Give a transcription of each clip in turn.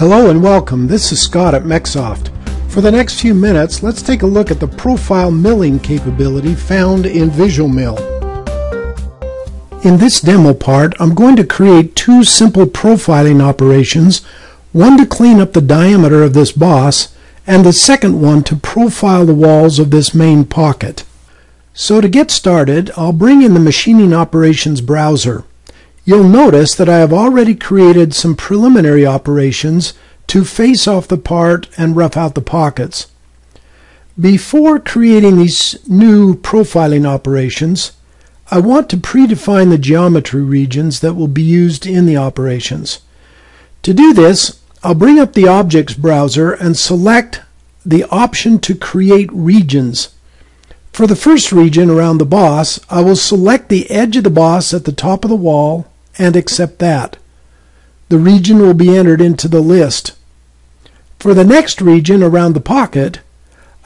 Hello and welcome. This is Scott at MecSoft. For the next few minutes, let's take a look at the profile milling capability found in Visual Mill. In this demo part, I'm going to create two simple profiling operations, one to clean up the diameter of this boss, and the second one to profile the walls of this main pocket. So to get started, I'll bring in the Machining Operations browser. You'll notice that I have already created some preliminary operations to face off the part and rough out the pockets. Before creating these new profiling operations, I want to predefine the geometry regions that will be used in the operations. To do this, I'll bring up the Objects browser and select the option to create regions. For the first region around the boss, I will select the edge of the boss at the top of the wall and accept that. The region will be entered into the list. For the next region around the pocket,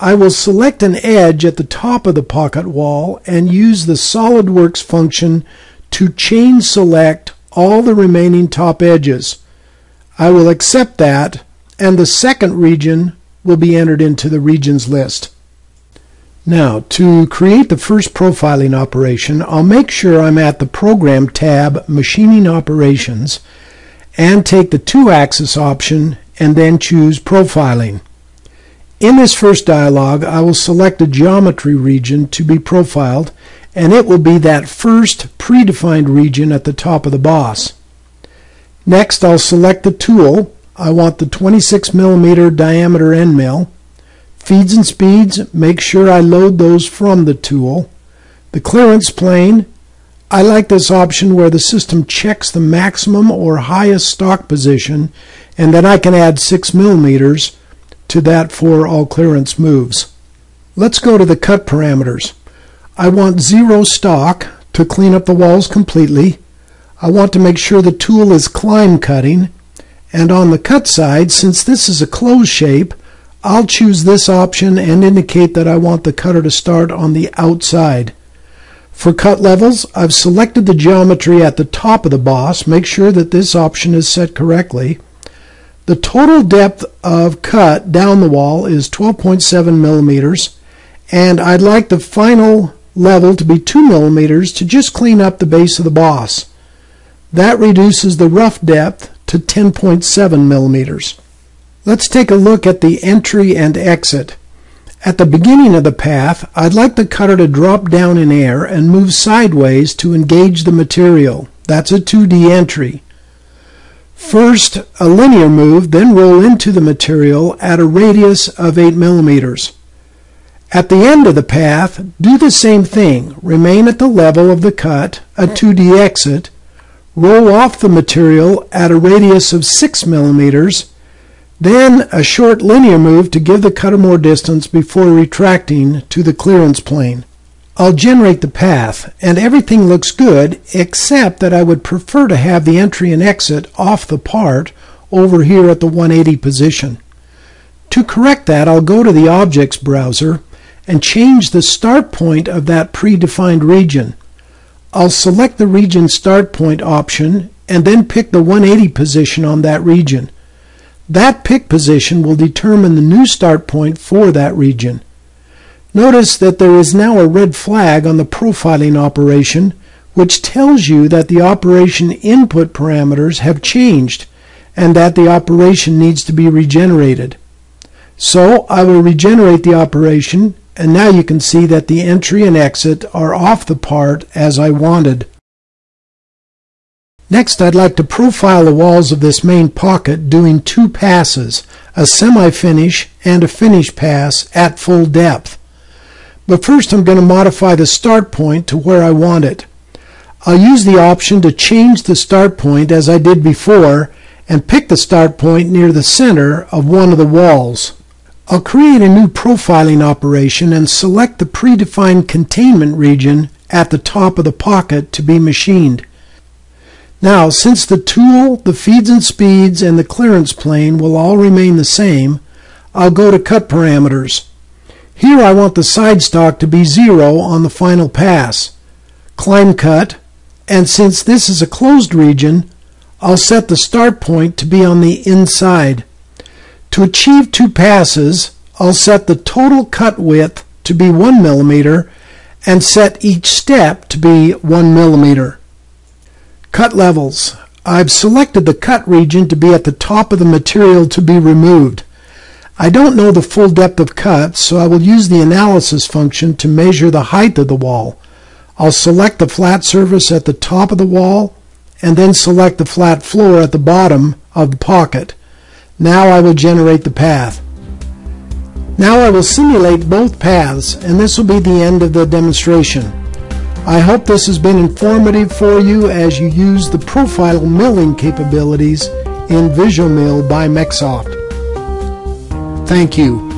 I will select an edge at the top of the pocket wall and use the SOLIDWORKS function to chain select all the remaining top edges. I will accept that and the second region will be entered into the regions list. Now, to create the first profiling operation, I'll make sure I'm at the Program tab, Machining Operations, and take the Two-Axis option and then choose Profiling. In this first dialog, I will select a geometry region to be profiled, and it will be that first predefined region at the top of the boss. Next, I'll select the tool. I want the 26 millimeter diameter end mill. Feeds and speeds, make sure I load those from the tool. The clearance plane, I like this option where the system checks the maximum or highest stock position and then I can add 6 millimeters to that for all clearance moves. Let's go to the cut parameters. I want zero stock to clean up the walls completely. I want to make sure the tool is climb cutting and on the cut side, since this is a closed shape, I'll choose this option and indicate that I want the cutter to start on the outside. For cut levels, I've selected the geometry at the top of the boss. Make sure that this option is set correctly. The total depth of cut down the wall is 12.7 millimeters, and I'd like the final level to be 2 millimeters to just clean up the base of the boss. That reduces the rough depth to 10.7 millimeters. Let's take a look at the entry and exit. At the beginning of the path, I'd like the cutter to drop down in air and move sideways to engage the material. That's a 2D entry. First, a linear move, then roll into the material at a radius of 8 millimeters. At the end of the path, do the same thing. Remain at the level of the cut, a 2D exit, roll off the material at a radius of 6 millimeters, then a short linear move to give the cutter more distance before retracting to the clearance plane. I'll generate the path, and everything looks good, except that I would prefer to have the entry and exit off the part over here at the 180 position. To correct that, I'll go to the Objects browser and change the start point of that predefined region. I'll select the region start point option and then pick the 180 position on that region. That pick position will determine the new start point for that region. Notice that there is now a red flag on the profiling operation which tells you that the operation input parameters have changed and that the operation needs to be regenerated. So I will regenerate the operation and now you can see that the entry and exit are off the part as I wanted. Next, I'd like to profile the walls of this main pocket doing two passes, a semi-finish and a finish pass at full depth. But first I'm going to modify the start point to where I want it. I'll use the option to change the start point as I did before and pick the start point near the center of one of the walls. I'll create a new profiling operation and select the predefined containment region at the top of the pocket to be machined. Now, since the tool, the feeds and speeds, and the clearance plane will all remain the same, I'll go to Cut Parameters. Here I want the side stock to be zero on the final pass. Climb Cut, and since this is a closed region, I'll set the start point to be on the inside. To achieve two passes, I'll set the total cut width to be 1 millimeter and set each step to be 1 millimeter. Cut levels. I've selected the cut region to be at the top of the material to be removed. I don't know the full depth of cut, so I will use the analysis function to measure the height of the wall. I'll select the flat surface at the top of the wall and then select the flat floor at the bottom of the pocket. Now I will generate the path. Now I will simulate both paths and this will be the end of the demonstration. I hope this has been informative for you as you use the profile milling capabilities in VisualMill by MecSoft. Thank you.